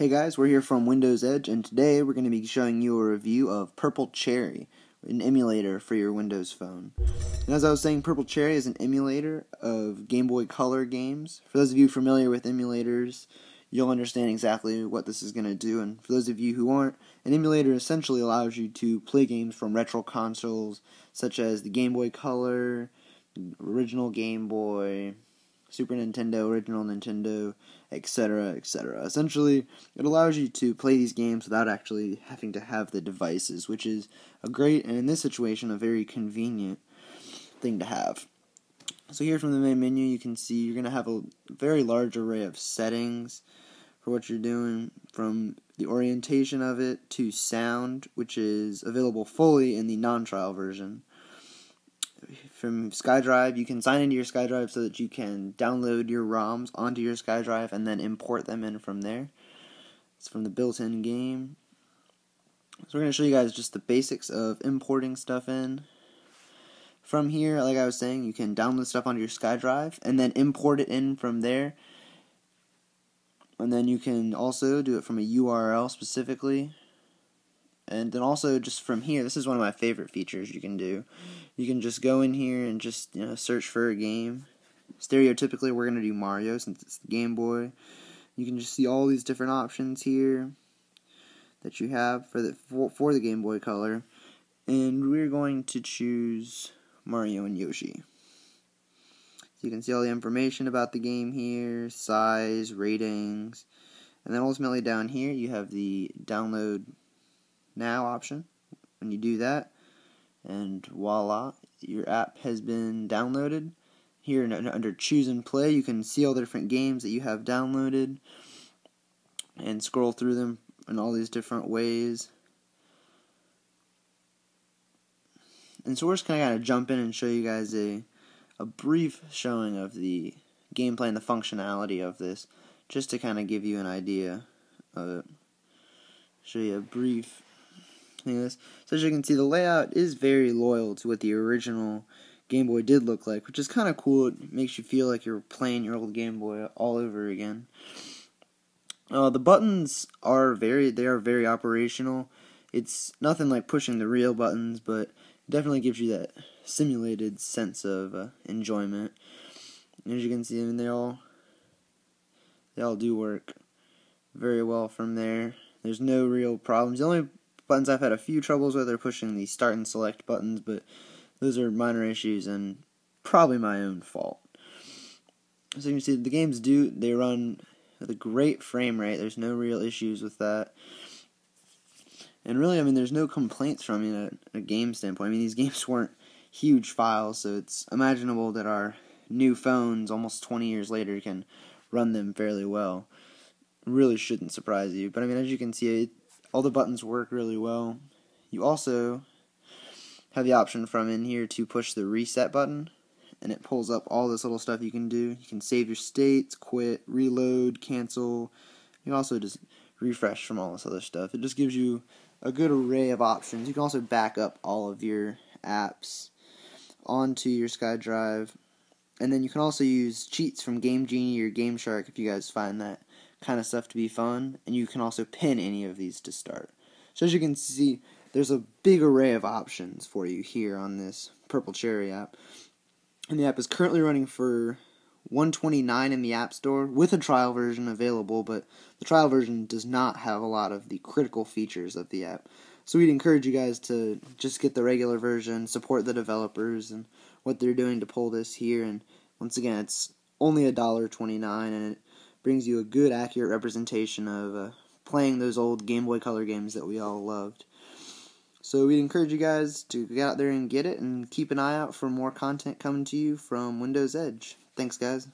Hey guys, we're here from Windows Edge, and today we're going to be showing you a review of Purple Cherry, an emulator for your Windows phone. And as I was saying, Purple Cherry is an emulator of Game Boy Color games. For those of you familiar with emulators, you'll understand exactly what this is going to do. And for those of you who aren't, an emulator essentially allows you to play games from retro consoles such as the Game Boy Color, original Game Boy, Super Nintendo, original Nintendo, etc., etc. Essentially, it allows you to play these games without actually having to have the devices, which is a great and in this situation a very convenient thing to have. So here from the main menu, you can see you're going to have a very large array of settings for what you're doing, from the orientation of it to sound, which is available fully in the non-trial version from SkyDrive. You can sign into your SkyDrive so that you can download your ROMs onto your SkyDrive and then import them in from there. It's from the built-in game. So we're going to show you guys just the basics of importing stuff in. From here, like I was saying, you can download stuff onto your SkyDrive and then import it in from there. And then you can also do it from a URL specifically and then also just from here, this is one of my favorite features you can do. You can just go in here and just you know search for a game. Stereotypically, we're gonna do Mario since it's the Game Boy. You can just see all these different options here that you have for the for, for the Game Boy Color, and we're going to choose Mario and Yoshi. So you can see all the information about the game here, size, ratings, and then ultimately down here you have the download now option. When you do that, and voila, your app has been downloaded. Here under choose and play, you can see all the different games that you have downloaded and scroll through them in all these different ways. And so we're just kind of jump in and show you guys a, a brief showing of the gameplay and the functionality of this, just to kind of give you an idea of it. Show you a brief So as you can see, the layout is very loyal to what the original Game Boy did look like, which is kind of cool. It makes you feel like you're playing your old Game Boy all over again. Uh, the buttons are very, they are very operational. It's nothing like pushing the real buttons, but it definitely gives you that simulated sense of uh, enjoyment. As you can see, I mean, they all, they all do work very well from there. There's no real problems. The only buttons I've had a few troubles with are pushing the start and select buttons, but those are minor issues and probably my own fault. So you can see the games do they run with a great frame rate. There's no real issues with that. And really, I mean, there's no complaints from you know, a game standpoint. I mean, these games weren't huge files, so it's imaginable that our new phones, almost 20 years later, can run them fairly well. Really shouldn't surprise you. But I mean, as you can see, it, all the buttons work really well. You also have the option from in here to push the reset button and it pulls up all this little stuff you can do. You can save your states, quit, reload, cancel. You can also just refresh from all this other stuff. It just gives you a good array of options. You can also back up all of your apps onto your SkyDrive. And then you can also use cheats from Game Genie or Game Shark if you guys find that kind of stuff to be fun, and you can also pin any of these to start. So as you can see, there's a big array of options for you here on this Purple Cherry app. And the app is currently running for 129 in the App Store with a trial version available, but the trial version does not have a lot of the critical features of the app. So we'd encourage you guys to just get the regular version, support the developers and what they're doing to pull this here. And once again, it's only a dollar twenty-nine, and it brings you a good, accurate representation of uh, playing those old Game Boy Color games that we all loved. So we'd encourage you guys to get out there and get it, and keep an eye out for more content coming to you from Windows Edge. Thanks, guys.